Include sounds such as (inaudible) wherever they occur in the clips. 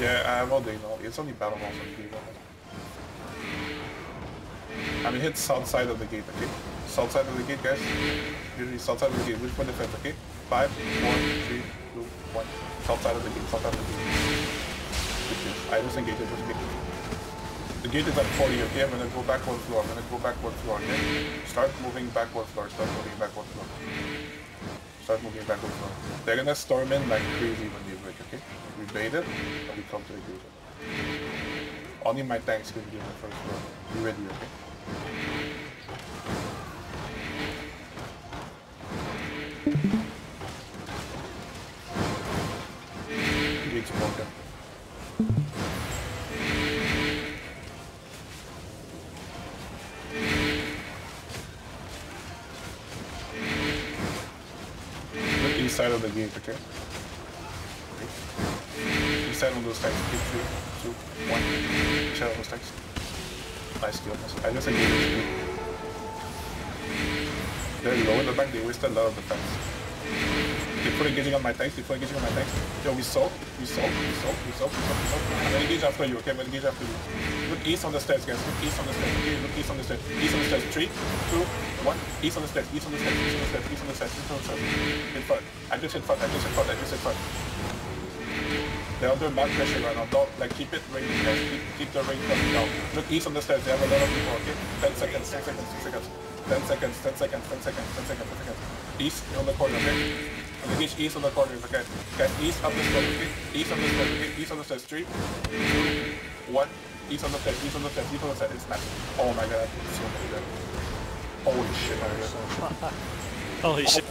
Yeah, I have all day now. It's only battle balls on the gate. I mean, hit south side of the gate, okay? South side of the gate, guys. Usually south side of the gate. Which for defense, okay? Five, four, three, two, one. South side of the gate. South side of the gate. I just engage. I just engage. The gate is at 40, okay? I'm gonna go back one floor. I'm gonna go back one floor, okay? Start moving back one floor. Start moving back one floor. Start moving back. They're gonna storm in like crazy when they break, okay? We bait it, and we come to the gate. Only my tanks can on the first floor. Be ready, okay? East side of the gate, okay? East side of those tanks. Gate three, two, one. East those tanks. Nice kill. Nice. I engaged it. They're low in the back, they wasted a lot of before they getting on my tanks, before they getting on my tanks. Yo, we soak, we soak, we soak, we soak, we soak, we soak. I'm gonna engage after you, okay? I'm gonna engage after you. Look east on the stairs, guys. Look east on the stairs, okay? Look east on the stairs. East on the stairs. Three, two, one. East on the stairs, east on the stairs, east on the stairs, east on the stairs, east on the stairs. In front. I just in front, I just in front, I just in front. They're doing back pressure right now. Don't, like, keep it range, guys. Keep, keep the range coming down. Look east on the stairs. They have a lot of people, okay? 10 seconds, 10 seconds, 10 seconds. 10 seconds, 10 seconds, 10 seconds, 10 seconds, 10 seconds, 10 seconds. East on the corner, okay? Engage east on the corners. Okay. Guys, east up the stairs. Okay. East on the stairs. East on the stairs. Three, two, one. East on the stairs. East on the stairs. East on the stairs. It's nice. Oh my god. So many there. Holy shit, my god. (laughs) Holy shit.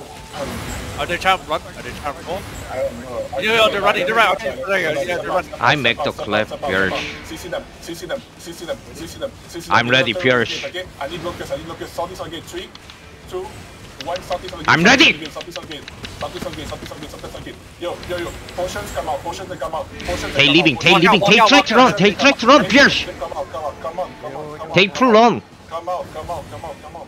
Are they trying to run? Are they trying to fall? I don't know. I- Yeah, yeah, they're running, they're running. Okay, there you go. Yeah, they're running. I make the Step out, clip, Pierce. CC them, CC them, CC them, CC them, CC them. I'm ready, Pierce. Okay, I need Lucas, I need Lucas. Southeast on gate. Three, two, one. Southeast on gate. I'm ready. Southeast on gate. Southeast on gate. Southeast on gate. Southeast on gate. Yo, yo, yo. Potions come out. Potions they come out. Potions they They come leaving, out. they leaving, out. tracks run, take tracks run, Pierce. Come out, come out, come on, come on, come on. Take come long. Come out, come out, come out,